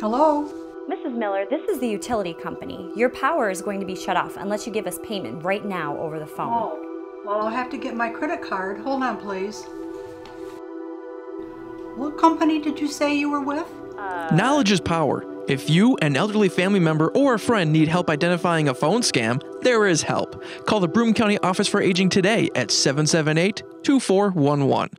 Hello? Mrs. Miller, this is the utility company. Your power is going to be shut off unless you give us payment right now over the phone. Oh, well, I'll have to get my credit card. Hold on, please. What company did you say you were with? Uh, Knowledge is power. If you, an elderly family member, or a friend need help identifying a phone scam, there is help. Call the Broome County Office for Aging today at 778 2411.